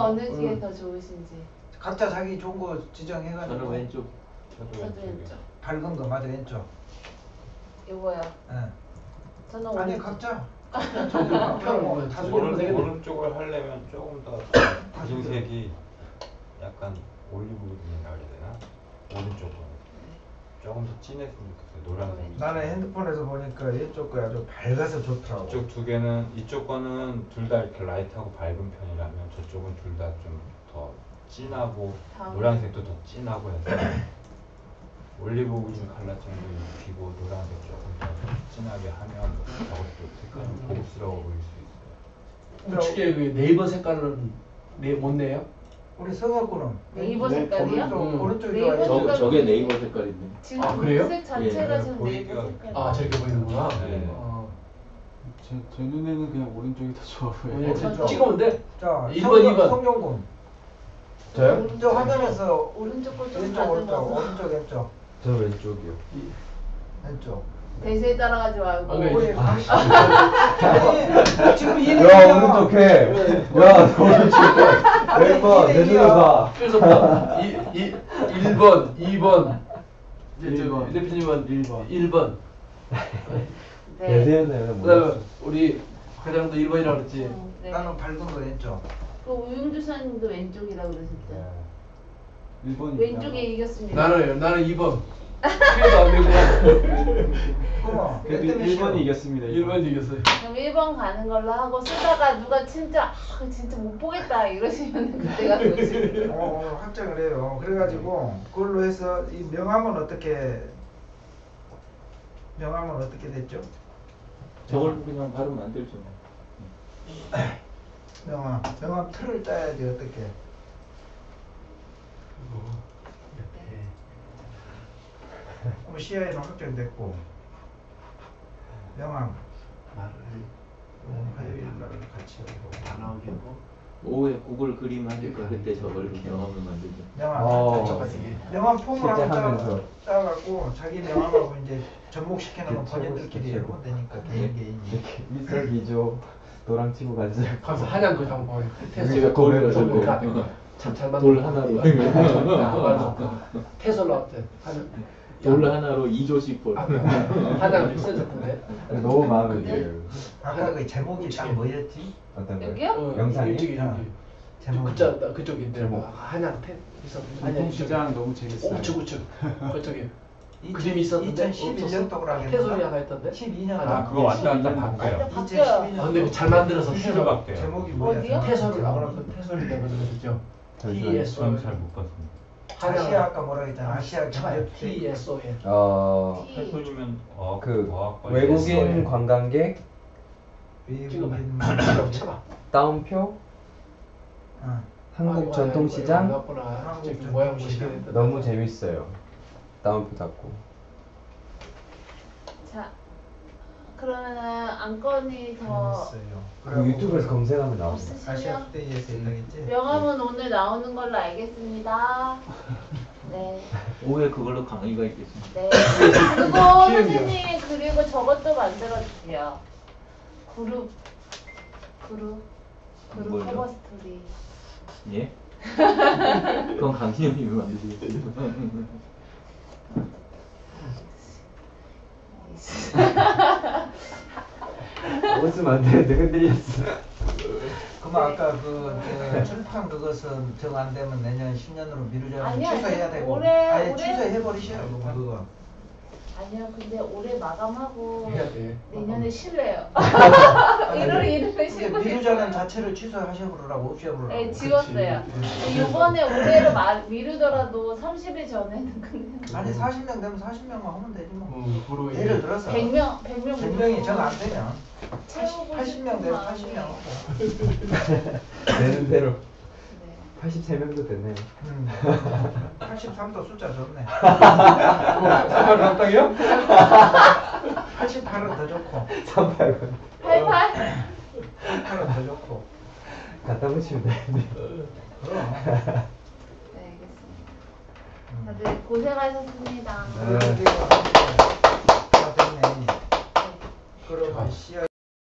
어느 게 더 좋으신지. 각자 자기 좋은 거 지정해가지고 저는 왼쪽. 저도 저도. 왼쪽. 밝은 거 맞아 왼쪽. 요거요. 예. 저는 아니 오른쪽. 각자. 뭐다 오른, 거 오른쪽을 하려면 조금 더 구색이 약간 올리브 그린이라 그래야 되나? 오른쪽은 조금 더 진했으면 좋겠어요. 노란색. 나는 핸드폰에서 보니까 이쪽 거 아주 밝아서 좋더라고. 이쪽 두 개는 이쪽 거는 둘 다 이렇게 라이트하고 밝은 편이라면 저쪽은 둘 다 좀 더 진하고 다음. 노란색도 더 진하고 해서 올리브그린 컬러 정도 입히고 노란색 조금 더 진하게 하면 저것도 색깔이 고급스러워 보일 수 있어요. 우측에 그 네이버 색깔은 내, 못 내요? 우리 성혁군은 네이버 네, 색깔이요? 오른쪽 음. 오른쪽이 네이버 좋아요. 저, 색깔. 저게 네이버 색깔인데. 지금 아, 그래요? 색 자체가 예, 지금 보이기가- 네이버 색깔. 아 저렇게 보이는구나. 네. 어. 제, 제 눈에는 그냥 오른쪽이 더 좋아 보여요. 예, 저도. 찍으면 돼. 자, 1번, 성경- 2번. 성경군. 저요? 저 화면에서 오른쪽 거좀 왼쪽 오른쪽 다듬어서 오른쪽 왼쪽 저 왼쪽이요. 왼쪽. 대세에 따라가지 말고. 아, 네. 우리 아, 아니 지금 이 야, 오른쪽 해. 야, 해. 왼번, 내 눈을 봐. 그래서 뭐, 이, 이, 1번, 2번, 이제 저 일번. 대표님은 1번. 1번. 네. 대세는 그 다음에 뭐였어? 우리 회장도 1번이라고 그랬지. 음, 네. 나는 밝은 거 왼쪽. 그 우영주 사님도 왼쪽이라고 그러셨죠. 1번이 왼쪽에 이겼습니다. 나는, 나는 2번. 그래도 안 되고. 그럼 그래도 몇 대몇 1번이 이요? 이겼습니다. 1번 이겼어요. 그럼 1번 가는 걸로 하고 쓰다가 누가 진짜 아, 진짜 못 보겠다 이러시면 그때가 그러지. 어, 어, 확정을 해요. 그래가지고 그걸로 해서 이 명함은 어떻게 명함은 어떻게 됐죠? 저걸 그냥 바로 만들죠. 명함 명함 틀을 짜야지 어떻게? 그 럼 CI는 확정됐고 명함 화요일 날 같이 하고 다 나오겠고. 오후에 구글 그림 하니까 그때 저걸 명함을 만들죠. 명함 어. 똑같이. 명함 폼을 실제 한번 하면서. 따, 따갖고 자기 명함하고 이제 접목시켜놓으면 최고 본인들끼리 최고. 하면 되니까 개인 개인이 이렇게 일석이조 도랑 치고 가자. 가서 한양 그 장본 제가 돌을 돌 돌을 가- 참잘 만든 돌 하나로. 아, 맞아. 테슬라 어때? 한양 돌 하나로 2조씩 벌. 아, 한양 비싸졌던데. 너무 마음에 들어요. 아까 그 제목이 딱 뭐였지? 어떤 거요? 여기요? 어, 영상이? 이쪽이 아. 제목이. 그쪽 그쪽인데 제목. 뭐 한양 테 있었는데 한양 공시장 너무 재밌어요. 우측 우측 그쪽에 이- 그림이 있었는데 2011년 동으로 하겠다. 테소리 하나 있던데 12년 아, 그거 왔다 갔다 바꿔요. 바뀌어요. 2012년 아, 근데 잘 만들어서 수시로 바뀌어요. 제목이 뭐야? 테소를 아무나 테소리 내가 그러죠 잠시만요. TSO 저는 잘못 봤습니다. 아시아 아까 뭐라 했잖아. 아시아 TSON 어, 해소리면 어학, 그 외국인. 관광객 외국인 쳐봐 따옴표 어. 한국 전통시장 모양 전통시장. 너무 재밌어요. 따옴표 닫고. 자, 그러면은 안건이 더. 그 유튜브에서 검색하면 나오죠. 아시아 투데이에서 있다겠지? 명함은 오늘 나오는 걸로 알겠습니다. 네. 오후에 그걸로 강의가 있겠습니다. 네. 그거. 선생님 그리고 저것도 만들어 주세요. 그룹 그룹 그룹? 커버 스토리. 예? 그건 강신영님이 만드시겠어요. 웃으면 안 되는데 흔들렸어. 그럼 아까 그 저, 출판 그것은 정 안 되면 내년 10년으로 미루자면 아니야, 취소해야 되고 올해- 아예 올해- 취소해 버리셔요 그거 그거 아니요, 근데 올해 마감하고 해야 돼. 내년에 쉴래요. 아니, 1월 1일에 근데 쉬고 미루자는 자체를 취소하셔 버리라고 없애 버리라고 네, 지웠어요. 그치. 이번에 올해로 마, 미루더라도 30일 전에는 끝내는 아니 40명 되면 40명만 하면 되지 뭐 음, 예를 들어서 100명, 100명 100명이 정 안 되면 채우고 80명 싶은 되면 마음이. 80명 하고 되는 대로. 네. 83명도 됐네요. 음. 83도 숫자 좋네 사발 감당이요? 88은 더 좋고 380. 88? 88은 더 좋고 갖다 붙이면 되는데. 그럼 네, 알겠습니다. 다들 고생하셨습니다. 네. 네. 그러면 씨앗